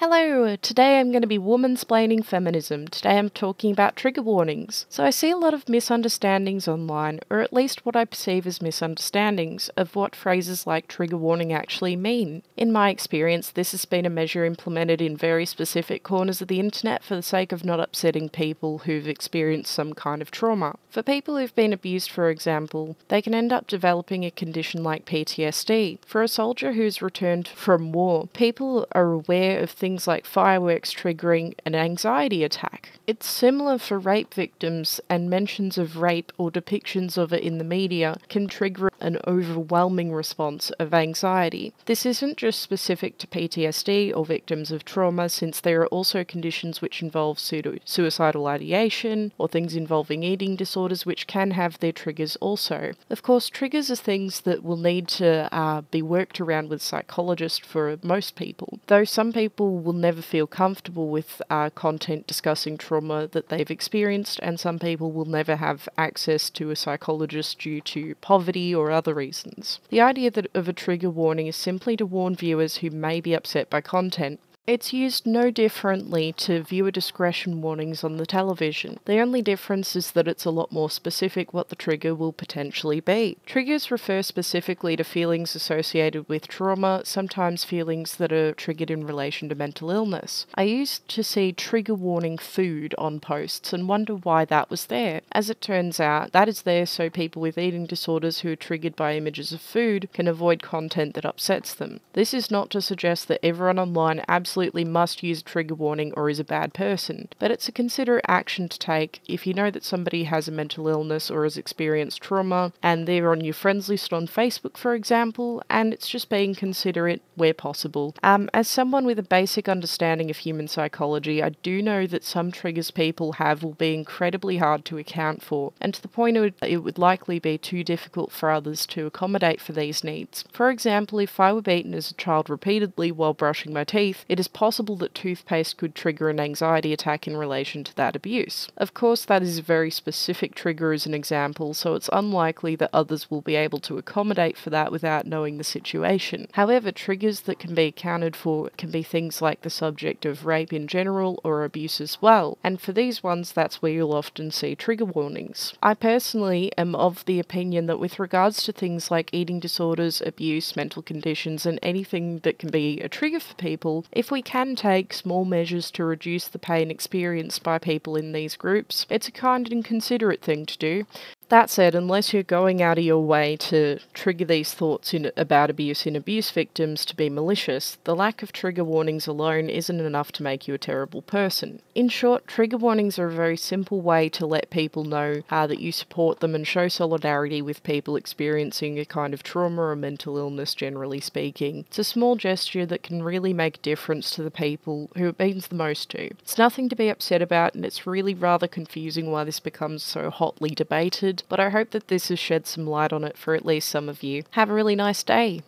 Hello, today I'm going to be woman-splaining feminism. Today I'm talking about trigger warnings. So I see a lot of misunderstandings online, or at least what I perceive as misunderstandings, of what phrases like trigger warning actually mean. In my experience, this has been a measure implemented in very specific corners of the internet for the sake of not upsetting people who've experienced some kind of trauma. For people who've been abused, for example, they can end up developing a condition like PTSD. For a soldier who's returned from war, people are aware of things like fireworks triggering an anxiety attack. It's similar for rape victims, and mentions of rape or depictions of it in the media can trigger an overwhelming response of anxiety. This isn't just specific to PTSD or victims of trauma, since there are also conditions which involve suicidal ideation or things involving eating disorders which can have their triggers also. Of course, triggers are things that will need to uh, be worked around with psychologists for most people, though some people will never feel comfortable with uh, content discussing trauma that they've experienced, and some people will never have access to a psychologist due to poverty or other reasons. The idea that, of a trigger warning is simply to warn viewers who may be upset by content it's used no differently to viewer discretion warnings on the television. The only difference is that it's a lot more specific what the trigger will potentially be. Triggers refer specifically to feelings associated with trauma, sometimes feelings that are triggered in relation to mental illness. I used to see trigger warning food on posts and wonder why that was there. As it turns out, that is there so people with eating disorders who are triggered by images of food can avoid content that upsets them. This is not to suggest that everyone online absolutely absolutely must use a trigger warning or is a bad person, but it's a considerate action to take if you know that somebody has a mental illness or has experienced trauma and they're on your friends list on Facebook, for example, and it's just being considerate where possible. Um, as someone with a basic understanding of human psychology, I do know that some triggers people have will be incredibly hard to account for, and to the point it would, it would likely be too difficult for others to accommodate for these needs. For example, if I were beaten as a child repeatedly while brushing my teeth, it is possible that toothpaste could trigger an anxiety attack in relation to that abuse. Of course, that is a very specific trigger as an example, so it's unlikely that others will be able to accommodate for that without knowing the situation. However, triggers that can be accounted for can be things like the subject of rape in general or abuse as well, and for these ones, that's where you'll often see trigger warnings. I personally am of the opinion that with regards to things like eating disorders, abuse, mental conditions, and anything that can be a trigger for people, if we can take small measures to reduce the pain experienced by people in these groups, it's a kind and considerate thing to do. That said, unless you're going out of your way to trigger these thoughts in, about abuse in abuse victims to be malicious, the lack of trigger warnings alone isn't enough to make you a terrible person. In short, trigger warnings are a very simple way to let people know uh, that you support them and show solidarity with people experiencing a kind of trauma or mental illness, generally speaking. It's a small gesture that can really make a difference to the people who it means the most to. It's nothing to be upset about, and it's really rather confusing why this becomes so hotly debated but I hope that this has shed some light on it for at least some of you. Have a really nice day.